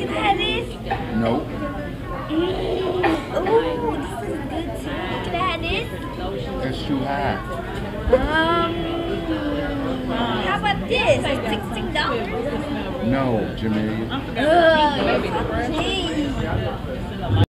Can I have this? Nope. Mm. Ooh, this is good too. Can I have this? It's too high. Um, how about this? Sixteen dollars. No, Jimilyah.